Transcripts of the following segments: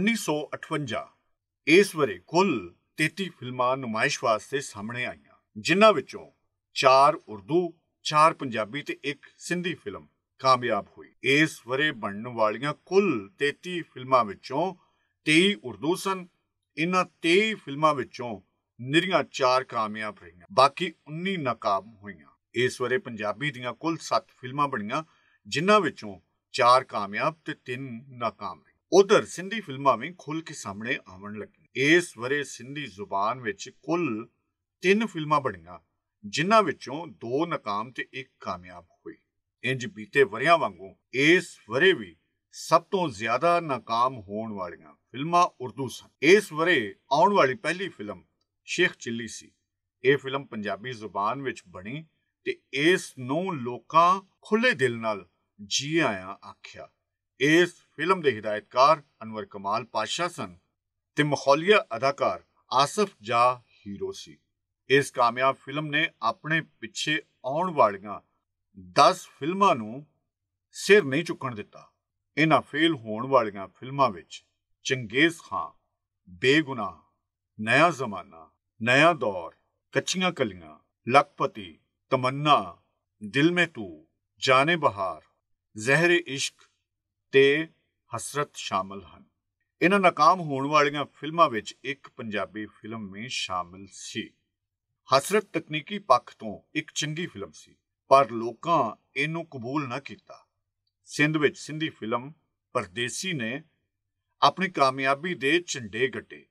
1958 ਇਸ ਵਰੇ ਕੁੱਲ 33 ਫਿਲਮਾਂ ਨੁਮਾਇਸ਼ ਵਾਸਤੇ ਸਾਹਮਣੇ ਆਈਆਂ, ਜਿਨ੍ਹਾਂ ਵਿੱਚੋਂ 4 ਉਰਦੂ 4 ਪੰਜਾਬੀ ਤੇ 1 ਸਿੰਧੀ ਫਿਲਮ ਕਾਮਯਾਬ ਹੋਈ। ਇਸ ਵਰੇ ਬਣਨ ਵਾਲੀਆਂ ਕੁੱਲ 33 ਫਿਲਮਾਂ ਵਿੱਚੋਂ 23 ਉਰਦੂ ਸਨ। ਇਹਨਾਂ 23 ਫਿਲਮਾਂ ਵਿੱਚੋਂ ਨਿਰੀਆਂ 4 ਕਾਮਯਾਬ ਰਹੀਆਂ, ਬਾਕੀ 19 ਨਾਕਾਮ ਹੋਈਆਂ। ਇਸ ਵਰੇ ਪੰਜਾਬੀ ਦੀਆਂ ਕੁੱਲ 7 ਫਿਲਮਾਂ ਬਣੀਆਂ, ਜਿਨ੍ਹਾਂ ਵਿੱਚੋਂ 4 ਕਾਮਯਾਬ ਤੇ 3 ਨਾਕਾਮ ਉਧਰ ਸਿੰਧੀ ਫਿਲਮਾਂ ਵੀ ਖੁੱਲ ਕੇ ਸਾਹਮਣੇ ਆਉਣ ਲੱਗੀਆਂ। ਇਸ ਵਰੇ ਸਿੰਧੀ ਜ਼ੁਬਾਨ ਵਿੱਚ ਕੁੱਲ 3 ਫਿਲਮਾਂ ਬਣੀਆਂ, ਜਿਨ੍ਹਾਂ ਵਿੱਚੋਂ ਦੋ ਨਾਕਾਮ ਤੇ ਇੱਕ ਕਾਮਯਾਬ ਹੋਈ। ਇੰਜ ਬੀਤੇ ਵਰਿਆਂ ਵਾਂਗੂ ਇਸ ਵਰੇ ਵੀ ਸਭ ਤੋਂ ਜ਼ਿਆਦਾ ਨਾਕਾਮ ਹੋਣ ਵਾਲੀਆਂ ਫਿਲਮਾਂ ਉਰਦੂ ਸਨ। ਇਸ ਵਰੇ ਆਉਣ ਵਾਲੀ ਪਹਿਲੀ ਫਿਲਮ ਸ਼ੇਖ ਚਿੱਲੀ ਸੀ। ਇਹ ਫਿਲਮ ਪੰਜਾਬੀ ਜ਼ੁਬਾਨ ਵਿੱਚ ਬਣੀ ਤੇ ਇਸ ਨੂੰ ਲੋਕਾਂ ਖੁੱਲੇ ਦਿਲ ਨਾਲ ਜੀ ਆਇਆ ਆਖਿਆ। ਇਸ ਫਿਲਮ ਦੇ ਹਿਦਾਇਤਕਾਰ ਅਨਵਰ ਕਮਾਲ ਪਾਸ਼ਾ ਸਨ ਤੇ ਮਖੌਲੀਆ ਅਦਾਕਾਰ ਆਸਫ ਜਾ ਹੀਰੋ ਸੀ। ਇਸ ਕਾਮਯਾਬ ਫਿਲਮ ਨੇ ਆਪਣੇ ਪਿੱਛੇ ਆਉਣ ਵਾਲੀਆਂ 10 ਫਿਲਮਾਂ ਨੂੰ ਸਿਰ ਨਹੀਂ ਚੁੱਕਣ ਦਿੱਤਾ। ਇਹਨਾਂ ਫੇਲ ਹੋਣ ਵਾਲੀਆਂ ਫਿਲਮਾਂ ਵਿੱਚ ਚੰਗੇਜ਼ ਖਾਨ ਬੇਗੁਨਾਹ ਨਇਆ ਜ਼ਮਾਨਾ ਨਇਆ ਦੌਰ, ਕੱਚੀਆਂ ਕਲੀਆਂ, ਲਖਪਤੀ, ਤਮੰਨਾ, ਦਿਲ ਮੇ ਤੂੰ, ਜਾਣੇ ਬਹਾਰ, ਜ਼ਹਿਰ ਇਸ਼ਕ ਤੇ ਹਸਰਤ ਸ਼ਾਮਲ ਹਨ। ਇਹਨਾਂ ਨਾਕਾਮ ਹੋਣ ਵਾਲੀਆਂ ਫਿਲਮਾਂ ਵਿੱਚ ਇੱਕ ਪੰਜਾਬੀ ਫਿਲਮ ਵੀ ਸ਼ਾਮਲ ਸੀ। ਹਸਰਤ ਤਕਨੀਕੀ ਪੱਖ ਤੋਂ ਇੱਕ ਚੰਗੀ ਫਿਲਮ ਸੀ, ਪਰ ਲੋਕਾਂ ਇਹਨੂੰ ਕਬੂਲ ਨਾ ਕੀਤਾ। ਸਿੰਧ ਵਿੱਚ ਸਿੰਧੀ ਫਿਲਮ ਪਰਦੇਸੀ ਨੇ ਆਪਣੀ ਕਾਮਯਾਬੀ ਦੇ ਝੰਡੇ ਗੱਡੇ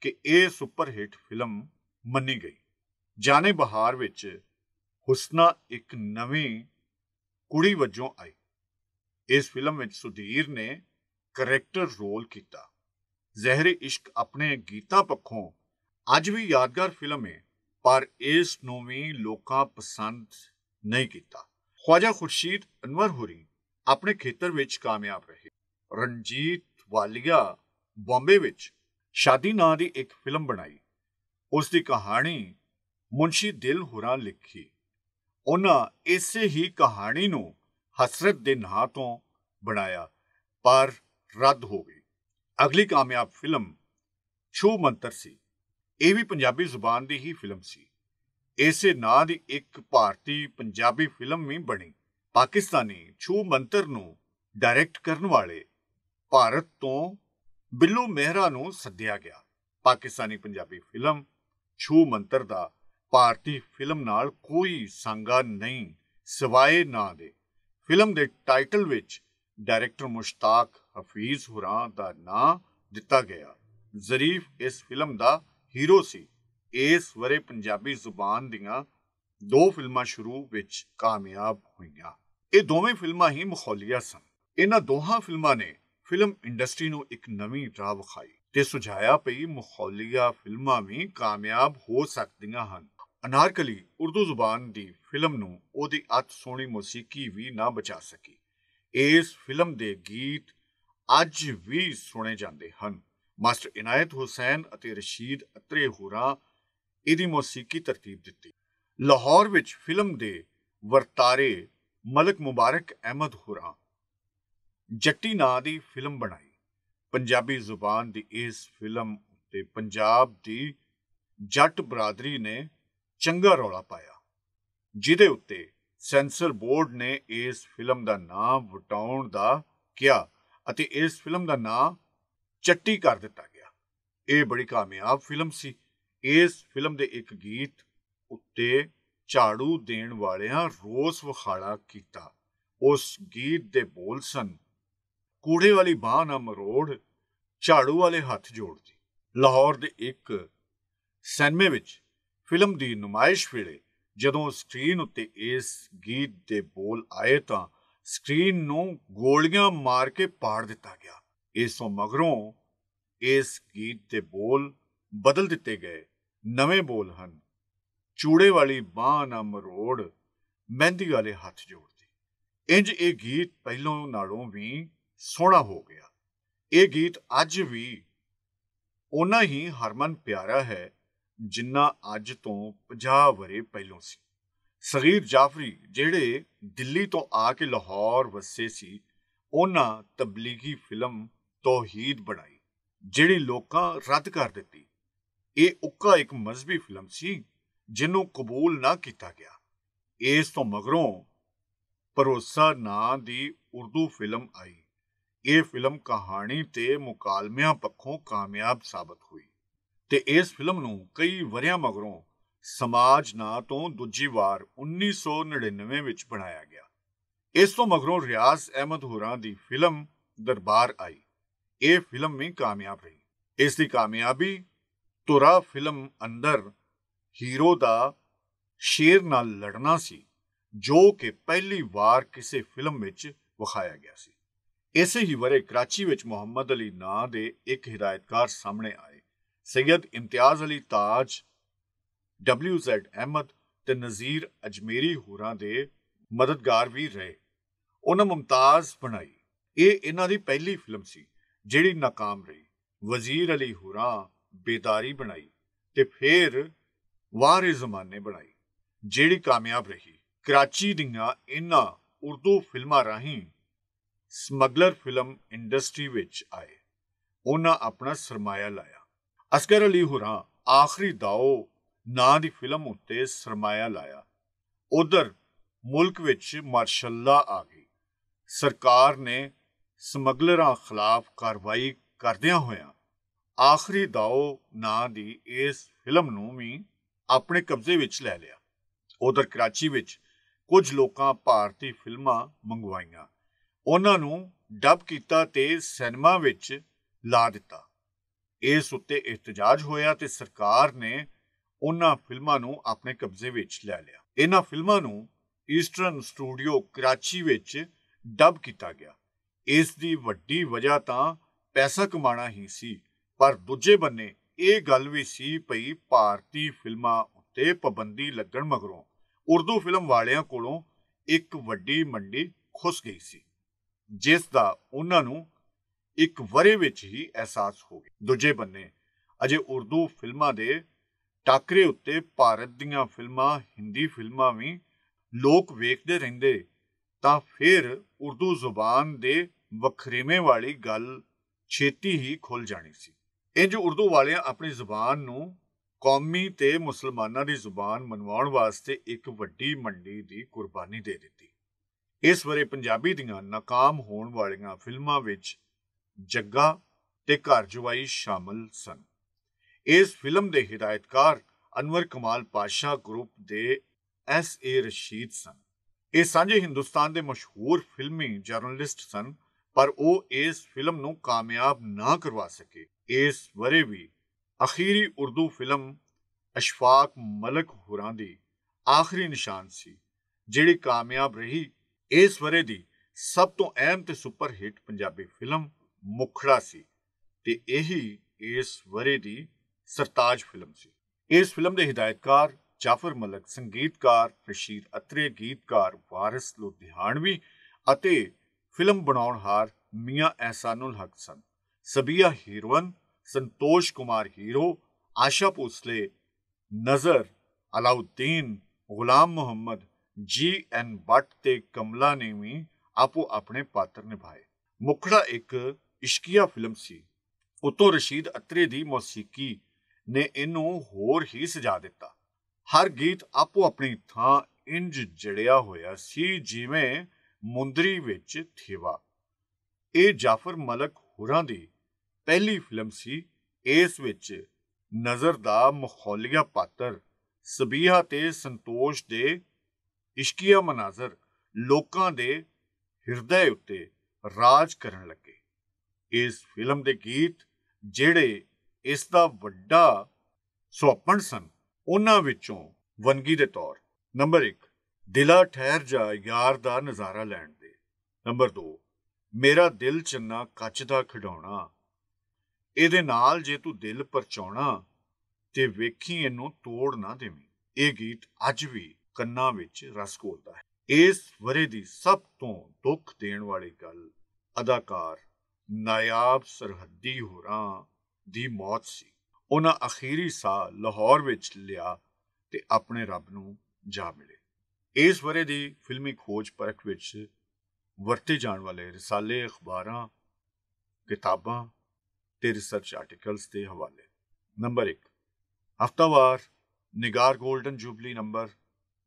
ਕਿ ਇਹ ਸੁਪਰ ਹਿੱਟ ਫਿਲਮ ਮੰਨੀ ਗਈ। ਜਾਣੇ ਬਹਾਰ ਵਿੱਚ ਹੁਸਨਾ ਇੱਕ ਨਵੀਂ ਕੁੜੀ ਵਜੋਂ ਆਈ। ਇਸ ਫਿਲਮ ਵਿੱਚ ਸੁਧੀਰ ਨੇ ਕਰੈਕਟਰ ਰੋਲ ਕੀਤਾ। ਜ਼ਹਿਰੇ ਇਸ਼ਕ ਆਪਣੇ ਗੀਤਾਂ ਪੱਖੋਂ ਅੱਜ ਵੀ ਯਾਦਗਾਰ ਫਿਲਮ ਹੈ ਪਰ ਇਸ ਨੂੰ ਵੀ ਲੋਕਾਂ ਪਸੰਦ ਨਹੀਂ ਕੀਤਾ। ਖਵਾਜਾ ਖੁਰਸ਼ੀਦ, ਅਨਵਰ ਹੁਰੀ ਆਪਣੇ ਖੇਤਰ ਵਿੱਚ ਕਾਮਯਾਬ ਰਹੇ। ਰਣਜੀਤ ਵਾਲੀਆ ਬੰਬੇ ਵਿੱਚ ਸ਼ਾਦੀ ਨਾਂ ਦੀ ਇੱਕ ਫਿਲਮ ਬਣਾਈ। ਉਸ ਦੀ ਕਹਾਣੀ ਮੁੰਸ਼ੀ ਦਿਲ ਹੁਰਾ ਲਿਖੀ। ਉਹਨਾਂ ਇਸੇ ਹੀ ਕਹਾਣੀ ਨੂੰ ਹਸਰਤ ਦੇ ਨਾਂ ਤੋਂ ਬਣਾਇਆ, ਪਰ ਰੱਦ ਹੋ ਗਈ। ਅਗਲੀ ਕਾਮਯਾਬ ਫਿਲਮ ਛੂ ਮੰਤਰ ਸੀ। ਇਹ ਵੀ ਪੰਜਾਬੀ ਜ਼ੁਬਾਨ ਦੀ ਹੀ ਫਿਲਮ ਸੀ। ਇਸੇ ਨਾਂ ਦੀ ਇੱਕ ਭਾਰਤੀ ਪੰਜਾਬੀ ਫਿਲਮ ਵੀ ਬਣੀ। ਪਾਕਿਸਤਾਨੀ ਛੂ ਮੰਤਰ ਨੂੰ ਡਾਇਰੈਕਟ ਕਰਨ ਵਾਲੇ ਭਾਰਤ ਤੋਂ ਬਿੱਲੂ ਮਹਿਰਾ ਨੂੰ ਸੱਦਿਆ ਗਿਆ। ਪਾਕਿਸਤਾਨੀ ਪੰਜਾਬੀ ਫਿਲਮ ਛੂ ਮੰਤਰ ਦਾ ਭਾਰਤੀ ਫਿਲਮ ਨਾਲ ਕੋਈ ਸੰਗਾ ਨਹੀਂ, ਸਿਵਾਏ ਨਾਂ ਦੇ। ਫਿਲਮ ਦੇ ਟਾਈਟਲ ਵਿੱਚ ਡਾਇਰੈਕਟਰ ਮੁਸ਼ਤਾਕ ਹਫੀਜ਼ ਹੁਰਾਂ ਦਾ ਨਾਂ ਦਿੱਤਾ ਗਿਆ। ਜ਼ਰੀਫ ਇਸ ਫਿਲਮ ਦਾ ਹੀਰੋ ਸੀ। ਇਸ ਵਰੇ ਪੰਜਾਬੀ ਜ਼ੁਬਾਨ ਦੀਆਂ ਦੋ ਫਿਲਮਾਂ ਸ਼ੁਰੂ ਵਿੱਚ ਕਾਮਯਾਬ ਹੋਈਆਂ। ਇਹ ਦੋਵੇਂ ਫਿਲਮਾਂ ਹੀ ਮਖੌਲੀਆ ਸਨ। ਇਹਨਾਂ ਦੋਹਾਂ ਫਿਲਮਾਂ ਨੇ ਫਿਲਮ ਇੰਡਸਟਰੀ ਨੂੰ ਇੱਕ ਨਵੀਂ ਰਾਹ ਵਿਖਾਈ ਤੇ ਸੁਝਾਇਆ ਪਈ ਮਖੌਲੀਆ ਫਿਲਮਾਂ ਵੀ ਕਾਮਯਾਬ ਹੋ ਸਕਦੀਆਂ ਹਨ। ਅਨਾਰਕਲੀ ਉਰਦੂ ਜ਼ੁਬਾਨ ਦੀ ਫਿਲਮ ਨੂੰ ਉਹਦੀ ਅਤ ਸੋਹਣੀ ਮੌਸੀਕੀ ਵੀ ਨਾ ਬਚਾ ਸਕੀ। ਇਸ ਫਿਲਮ ਦੇ ਗੀਤ ਅੱਜ ਵੀ ਸੁਣੇ ਜਾਂਦੇ ਹਨ। ਮਾਸਟਰ ਇਨਾਇਤ ਹੁਸੈਨ ਅਤੇ ਰਸ਼ੀਦ ਅਤਰੇ ਹੋਰਾਂ ਇਹਦੀ ਮੌਸੀਕੀ ਤਰਤੀਬ ਦਿੱਤੀ। ਲਾਹੌਰ ਵਿੱਚ ਫਿਲਮ ਦੇ ਵਰਤਾਰੇ ਮਲਕ ਮੁਬਾਰਕ ਅਹਿਮਦ ਹੋਰਾਂ ਜੱਟੀ ਨਾਂ ਦੀ ਫਿਲਮ ਬਣਾਈ। ਪੰਜਾਬੀ ਜ਼ੁਬਾਨ ਦੀ ਇਸ ਫਿਲਮ ਤੇ ਪੰਜਾਬ ਦੀ ਜੱਟ ਬਰਾਦਰੀ ਨੇ ਚੰਗਾ ਰੌਲਾ ਪਾਇਆ, ਜਿਹਦੇ ਉੱਤੇ ਸੈਂਸਰ ਬੋਰਡ ਨੇ ਇਸ ਫਿਲਮ ਦਾ ਨਾਮ ਵਟਾਉਣ ਦਾ ਕਿਹਾ ਅਤੇ ਇਸ ਫਿਲਮ ਦਾ ਨਾਮ ਚੱਟੀ ਕਰ ਦਿੱਤਾ ਗਿਆ। ਇਹ ਬੜੀ ਕਾਮਯਾਬ ਫਿਲਮ ਸੀ। ਇਸ ਫਿਲਮ ਦੇ ਇੱਕ ਗੀਤ ਉੱਤੇ ਝਾੜੂ ਦੇਣ ਵਾਲਿਆਂ ਰੋਸ ਵਖਾੜਾ ਕੀਤਾ। ਉਸ ਗੀਤ ਦੇ ਬੋਲ ਸਨ, ਕੂੜੇ ਵਾਲੀ ਬਾਹ ਨਾ ਮਰੋੜ, ਝਾੜੂ ਵਾਲੇ ਹੱਥ ਜੋੜਦੀ। ਲਾਹੌਰ ਦੇ ਇੱਕ ਸਿਨੇਮੇ ਵਿੱਚ ਫਿਲਮ ਦੀ ਨੁਮਾਇਸ਼ ਵੇਲੇ ਜਦੋਂ ਸਕਰੀਨ ਉੱਤੇ ਇਸ ਗੀਤ ਦੇ ਬੋਲ ਆਏ ਤਾਂ ਸਕਰੀਨ ਨੂੰ ਗੋਲੀਆਂ ਮਾਰ ਕੇ ਪਾੜ ਦਿੱਤਾ ਗਿਆ। ਇਸ ਤੋਂ ਮਗਰੋਂ ਇਸ ਗੀਤ ਦੇ ਬੋਲ ਬਦਲ ਦਿੱਤੇ ਗਏ। ਨਵੇਂ ਬੋਲ ਹਨ, ਚੂੜੇ ਵਾਲੀ ਬਾਹ ਨਾ ਮਰੋੜ, ਮਹਿੰਦੀ ਵਾਲੇ ਹੱਥ ਜੋੜਦੀ। ਇੰਜ ਇਹ ਗੀਤ ਪਹਿਲੋਂ ਨਾਲੋਂ ਵੀ ਸੋਹਣਾ ਹੋ ਗਿਆ। ਇਹ ਗੀਤ ਅੱਜ ਵੀ ਉਨਾ ਹੀ ਹਰਮਨ ਪਿਆਰਾ ਹੈ ਜਿੰਨਾ ਅੱਜ ਤੋਂ 50 ਵਰੇ ਪਹਿਲੋਂ ਸੀ। ਸਗੀਰ ਜਾਫਰੀ ਜਿਹੜੇ ਦਿੱਲੀ ਤੋਂ ਆ ਕੇ ਲਾਹੌਰ ਵਸੇ ਸੀ, ਉਹਨਾਂ ਤਬਲੀਗੀ ਫਿਲਮ ਤੌਹੀਦ ਬਣਾਈ, ਜਿਹੜੀ ਲੋਕਾਂ ਰੱਦ ਕਰ ਦਿੱਤੀ। ਇਹ ਉੱਕਾ ਇੱਕ ਮਜ਼ਬੀ ਫਿਲਮ ਸੀ, ਜਿਹਨੂੰ ਕਬੂਲ ਨਾ ਕੀਤਾ ਗਿਆ। ਇਸ ਤੋਂ ਮਗਰੋਂ ਭਰੋਸਾ ਨਾਂ ਦੀ ਉਰਦੂ ਫਿਲਮ ਆਈ। ਇਹ ਫਿਲਮ ਕਹਾਣੀ ਤੇ ਮੁਕਾਲਮਿਆਂ ਪੱਖੋਂ ਕਾਮਯਾਬ ਸਾਬਤ ਹੋਈ। ਤੇ ਇਸ ਫਿਲਮ ਨੂੰ ਕਈ ਵਰਿਆਂ ਮਗਰੋਂ ਸਮਾਜ ਨਾਂ ਤੋਂ ਦੂਜੀ ਵਾਰ 1999 ਵਿੱਚ ਬਣਾਇਆ ਗਿਆ। ਇਸ ਤੋਂ ਮਗਰੋਂ ਰਿਆਜ਼ ਅਹਿਮਦ ਹੋਰਾਂ ਦੀ ਫਿਲਮ ਦਰਬਾਰ ਆਈ। ਇਹ ਫਿਲਮ ਵੀ ਕਾਮਯਾਬ ਰਹੀ। ਇਸ ਦੀ ਕਾਮਯਾਬੀ ਤੁਰਾ ਫਿਲਮ ਅੰਦਰ ਹੀਰੋ ਦਾ ਸ਼ੇਰ ਨਾਲ ਲੜਨਾ ਸੀ, ਜੋ ਕਿ ਪਹਿਲੀ ਵਾਰ ਕਿਸੇ ਫਿਲਮ ਵਿੱਚ ਵਿਖਾਇਆ ਗਿਆ ਸੀ। ਇਸੇ ਹੀ ਵਰੇ ਕਰਾਚੀ ਵਿੱਚ ਮੁਹੰਮਦ ਅਲੀ ਨਾਂ ਦੇ ਇੱਕ ਹਿਦਾਇਤਕਾਰ ਸਾਹਮਣੇ ਆਏ। ਸੈਯਦ ਇਮਤਿਆਜ਼ ਅਲੀ ਤਾਜ WZ ਅਹਿਮਦ ਤੇ ਨਜ਼ੀਰ ਅਜਮੇਰੀ ਹੋਰਾਂ ਦੇ ਮਦਦਗਾਰ ਵੀ ਰਹੇ ਉਹਨਾਂ ਮੁਮਤਾਜ਼ ਬਣਾਈ ਇਹ ਇਹਨਾਂ ਦੀ ਪਹਿਲੀ ਫਿਲਮ ਸੀ ਜਿਹੜੀ ਨਾਕਾਮ ਰਹੀ ਵਜ਼ੀਰ ਅਲੀ ਹੋਰਾਂ ਬੇਦਾਰੀ ਬਣਾਈ ਤੇ ਫਿਰ ਵਾਰੇ ਜ਼ਮਾਨੇ ਬਣਾਈ ਜਿਹੜੀ ਕਾਮਯਾਬ ਰਹੀ ਕਰਾਚੀ ਦੀਆਂ ਇਹਨਾਂ ਉਰਦੂ ਫਿਲਮਾਂ ਰਾਹੀਂ ਸਮਗਲਰ ਫਿਲਮ ਇੰਡਸਟਰੀ ਵਿੱਚ ਆਏ ਉਹਨਾਂ ਆਪਣਾ ਸਰਮਾਇਆ ਲਾਇਆ ਅਸਗਰ ਅਲੀ ਹੋਰਾਂ, ਆਖਰੀ ਦਾਓ, ਨਾਂ ਦੀ ਫਿਲਮ ਉੱਤੇ ਸਰਮਾਇਆ ਲਾਇਆ। ਉਧਰ ਮੁਲਕ ਵਿੱਚ ਮਾਰਸ਼ੱਲਾ ਆ ਗਈ। ਸਰਕਾਰ ਨੇ ਸਮਗਲਰਾਂ ਖਿਲਾਫ ਕਾਰਵਾਈ ਕਰਦਿਆਂ ਹੋਇਆਂ ਆਖਰੀ ਦਾਓ ਨਾਂ ਦੀ ਇਸ ਫਿਲਮ ਨੂੰ ਵੀ ਆਪਣੇ ਕਬਜ਼ੇ ਵਿੱਚ ਲੈ ਲਿਆ। ਉਧਰ ਕਰਾਚੀ ਵਿੱਚ ਕੁਝ ਲੋਕਾਂ ਭਾਰਤੀ ਫਿਲਮਾਂ ਮੰਗਵਾਈਆਂ। ਉਹਨਾਂ ਨੂੰ ਡਬ ਕੀਤਾ ਤੇ ਸਿਨੇਮਾ ਵਿੱਚ ਲਾ ਦਿੱਤਾ। ਇਸ ਉੱਤੇ ਇhtਜਾਜ ਹੋਇਆ ਤੇ ਸਰਕਾਰ ਨੇ ਉਹਨਾਂ ਫਿਲਮਾਂ ਨੂੰ ਆਪਣੇ ਕਬਜ਼ੇ ਵਿੱਚ ਲੈ ਲਿਆ। ਇਹਨਾਂ ਫਿਲਮਾਂ ਨੂੰ ਈਸਟਰਨ ਸਟੂਡੀਓ ਕਰਾਚੀ ਵਿੱਚ ਡਬ ਕੀਤਾ ਗਿਆ। ਇਸ ਦੀ ਵੱਡੀ ਵਜ੍ਹਾ ਤਾਂ ਪੈਸਾ ਕਮਾਣਾ ਹੀ ਸੀ, ਪਰ ਦੂਜੇ ਬੰਨੇ ਇਹ ਗੱਲ ਵੀ ਸੀ ਪਈ ਭਾਰਤੀ ਫਿਲਮਾਂ ਉੱਤੇ ਪਾਬੰਦੀ ਲੱਗਣ ਮਗਰੋਂ ਉਰਦੂ ਫਿਲਮ ਵਾਲਿਆਂ ਕੋਲੋਂ ਇੱਕ ਵੱਡੀ ਮੰਡੀ ਖੁੱਸ ਗਈ ਸੀ, ਜਿਸ ਦਾ ਉਹਨਾਂ ਨੂੰ ਇੱਕ ਵਰੇ ਵਿੱਚ ਹੀ ਅਹਿਸਾਸ ਹੋ ਗਿਆ। ਦੂਜੇ ਬੰਨੇ, ਅਜੇ ਉਰਦੂ ਫਿਲਮਾਂ ਦੇ ਟਾਕਰੇ ਉੱਤੇ ਭਾਰਤ ਦੀਆਂ ਫਿਲਮਾਂ, ਹਿੰਦੀ ਫਿਲਮਾਂ ਵੀ ਲੋਕ ਵੇਖਦੇ ਰਹਿੰਦੇ, ਤਾਂ ਫਿਰ ਉਰਦੂ ਜ਼ੁਬਾਨ ਦੇ ਵਖਰੇਵੇਂ ਵਾਲੀ ਗੱਲ ਛੇਤੀ ਹੀ ਖੁੱਲ ਜਾਣੀ ਸੀ। ਇੰਜ ਉਰਦੂ ਵਾਲਿਆਂ ਆਪਣੀ ਜ਼ੁਬਾਨ ਨੂੰ ਕੌਮੀ ਤੇ ਮੁਸਲਮਾਨਾਂ ਦੀ ਜ਼ੁਬਾਨ ਮਨਵਾਉਣ ਵਾਸਤੇ ਇੱਕ ਵੱਡੀ ਮੰਡੀ ਦੀ ਕੁਰਬਾਨੀ ਦੇ ਦਿੱਤੀ। ਇਸ ਵਰੇ ਪੰਜਾਬੀ ਦੀਆਂ ਨਾਕਾਮ ਹੋਣ ਵਾਲੀਆਂ ਫਿਲਮਾਂ ਵਿੱਚ ਜੱਗਾ ਤੇ ਘਰ ਜਵਾਈ ਸ਼ਾਮਲ ਸਨ। ਇਸ ਫਿਲਮ ਦੇ ਹਿਦਾਇਤਕਾਰ ਅਨਵਰ ਕਮਾਲ ਪਾਸ਼ਾ ਗਰੁੱਪ ਦੇ ਐਸ ਏ ਰਸ਼ੀਦ ਸਨ। ਇਹ ਸਾਂਝੇ ਹਿੰਦੁਸਤਾਨ ਦੇ ਮਸ਼ਹੂਰ ਫਿਲਮੀ ਜਰਨਲਿਸਟ ਸਨ, ਪਰ ਉਹ ਇਸ ਫਿਲਮ ਨੂੰ ਕਾਮਯਾਬ ਨਾ ਕਰਵਾ ਸਕੇ। ਇਸ ਵਰੇ ਵੀ ਅਖੀਰੀ ਉਰਦੂ ਫਿਲਮ ਅਸ਼ਫਾਕ ਮਲਕ ਹੁਰਾਂ ਦੀ ਆਖਰੀ ਨਿਸ਼ਾਨ ਸੀ, ਜਿਹੜੀ ਕਾਮਯਾਬ ਰਹੀ। ਇਸ ਵਰੇ ਦੀ ਸਭ ਤੋਂ ਅਹਿਮ ਤੇ super hit Punjabi film Mukhra ਸੀ ਤੇ ਇਹੀ ਇਸ ਵਰੇ ਦੀ ਸਰਤਾਜ ਫਿਲਮ ਸੀ। ਇਸ ਫਿਲਮ ਦੇ ਹਿਦਾਇਤਕਾਰ ਜਾਫਰ ਮਲਕ, ਸੰਗੀਤਕਾਰ ਰਸ਼ੀਦ ਅਤਰੇ, ਗੀਤਕਾਰ ਵਾਰਿਸ ਲੁਧਿਆਣਵੀ ਅਤੇ ਫਿਲਮ ਬਣਾਉਣਹਾਰ ਮੀਆਂ ਐਹਸਾਨੁਲ ਹਕ ਸਨ। ਸਬੀਆ ਹੀਰੋਇਨ ਸੰਤੋਸ਼ ਕੁਮਾਰ ਹੀਰੋ, ਆਸ਼ਾ ਭੋਸਲੇ, ਨਜ਼ਰ ਅਲਾਉਦੀਨ, ਗੁਲਾਮ ਮੁਹੰਮਦ, ਜੀ ਐਨ ਬੱਟ ਤੇ ਕਮਲਾ ਨੇ ਵੀ ਆਪੋ ਆਪਣੇ ਪਾਤਰ ਨਿਭਾਏ। ਮੁਖੜਾ ਇੱਕ ਇਸ਼ਕੀਆ ਫਿਲਮ ਸੀ। ਉਤੋਂ ਰਸ਼ੀਦ ਅਤਰੇ ਦੀ ਮੌਸੀਕੀ ਨੇ ਇਹਨੂੰ ਹੋਰ ਹੀ ਸਜਾ ਦਿੱਤਾ। ਹਰ ਗੀਤ ਆਪੋ ਆਪਣੀ ਥਾਂ ਇੰਜ ਜੜਿਆ ਹੋਇਆ ਸੀ, ਜਿਵੇਂ ਮੁੰਦਰੀ ਵਿੱਚ ਥੇਵਾ। ਇਹ ਜਾਫਰ ਮਲਕ ਹੁਰਾਂ ਦੀ ਪਹਿਲੀ ਫਿਲਮ ਸੀ। ਇਸ ਵਿੱਚ ਨਜ਼ਰ ਦਾ ਮਖੌਲੀਆ ਪਾਤਰ ਸਬੀਹਾ ਤੇ ਸੰਤੋਸ਼ ਦੇ ਇਸ਼ਕੀਆ ਮਨਾਜ਼ਰ ਲੋਕਾਂ ਦੇ ਹਿਰਦੇ ਉੱਤੇ ਰਾਜ ਕਰਨ ਲੱਗੇ। ਇਸ ਫਿਲਮ ਦੇ ਗੀਤ ਜਿਹੜੇ ਇਸ ਦਾ ਵੱਡਾ ਸੁਪਨ ਸਨ, ਉਹਨਾਂ ਵਿੱਚੋਂ ਵਨਗੀ ਦੇ ਤੌਰ। ਨੰਬਰ 1 ਦਿਲਾ ਠਹਿਰ ਜਾ ਯਾਰ ਦਾ ਨਜ਼ਾਰਾ ਲੈਣ ਦੇ। ਨੰਬਰ 2 ਮੇਰਾ ਦਿਲ ਚੰਨਾ ਕੱਚ ਦਾ ਖਿਡੌਣਾ। ਇਹਦੇ ਨਾਲ ਜੇ ਤੂੰ ਦਿਲ ਪਰਚਾਉਣਾ ਤੇ ਵੇਖੀ ਇਹਨੂੰ ਤੋੜ ਨਾ ਦੇਵੀਂ। ਇਹ ਗੀਤ ਅੱਜ ਵੀ ਕੰਨਾਂ ਵਿੱਚ ਰਸ ਘੋਲਦਾ ਹੈ। ਇਸ ਵਰੇ ਦੀ ਸਭ ਤੋਂ ਦੁੱਖ ਦੇਣ ਵਾਲੀ ਗੱਲ ਅਦਾਕਾਰ ਨਾਇਬ ਸਰਹੱਦੀ ਹੋਰਾਂ ਦੀ ਮੌਤ ਸੀ। ਉਹਨਾਂ ਅਖੀਰੀ ਸਾਹ ਲਾਹੌਰ ਵਿੱਚ ਲਿਆ ਤੇ ਆਪਣੇ ਰੱਬ ਨੂੰ ਜਾ ਮਿਲੇ। ਇਸ ਵਰੇ ਦੀ ਫਿਲਮੀ ਖੋਜ ਪਰਖ ਵਿੱਚ ਵਰਤੇ ਜਾਣ ਵਾਲੇ ਰਸਾਲੇ ਅਖਬਾਰਾਂ, ਕਿਤਾਬਾਂ ਤੇ ਰਿਸਰਚ ਆਰਟੀਕਲਸ ਦੇ ਹਵਾਲੇ। Number 1 ਹਫਤਾਵਾਰ, Nigar golden jubilee number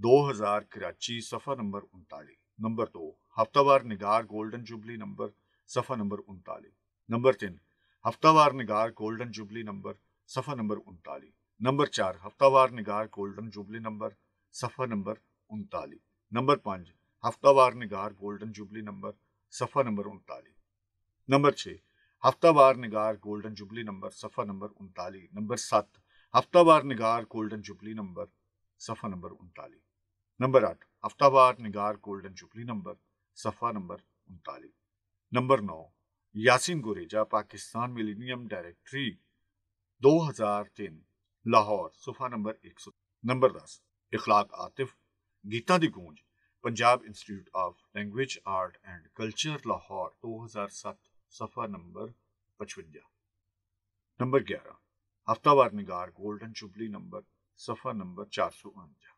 2000 Karachi, ਸਫਰ ਨੰਬਰ 39 ਨੰਬਰ 2 ਹਫਤਾਵਾਰ, ਨਿਗਾਰ 골ਡਨ ਜੁਬਲੀ ਨੰਬਰ 2000 सफ़ा नंबर उनतालीस। नंबर तीन, हफ्तावार निगार गोल्डन जुबली नंबर, सफ़ा नंबर उनतालीस। नंबर चार, हफ्तावार निगार गोल्डन जुबली नंबर, सफ़ा नंबर उनतालीस। नंबर पाँच, हफ्तावार निगार गोल्डन जुबली नंबर, सफ़ा नंबर उनतालीस। नंबर छह, हफ्तावार निगार गोल्डन जुबली नंबर, सफ़ा नंबर उनतालीस। नंबर सात, हफ्तावार निगार गोल्डन जुबली नंबर, सफ़ा नंबर उनतालीस। नंबर आठ, हफ्तावार निगार गोल्डन जुबली नंबर, सफ़ा नंबर उनतालीस। ਜੁਬਲੀ ਨੰਬਰ ਸਫਾ number 39 number 9 Yasin Gureja Pakistan millennium directory 2003 Lahore ਸਫਾ ਨੰਬਰ 100 ਨੰਬਰ 10 ਇਖਲਾਕ ਆਤਿਫ ਗੀਤਾਂ ਦੀ ਗੂੰਜ Punjab institute of language art and culture Lahore 2007 ਸਫਾ ਨੰਬਰ 55 ਨੰਬਰ 11 ਹਫਤਾਵਾਰ ਨਿਗਾਰ 골ਡਨ ਜੁਬਲੀ ਨੰਬਰ ਸਫਾ ਨੰਬਰ 449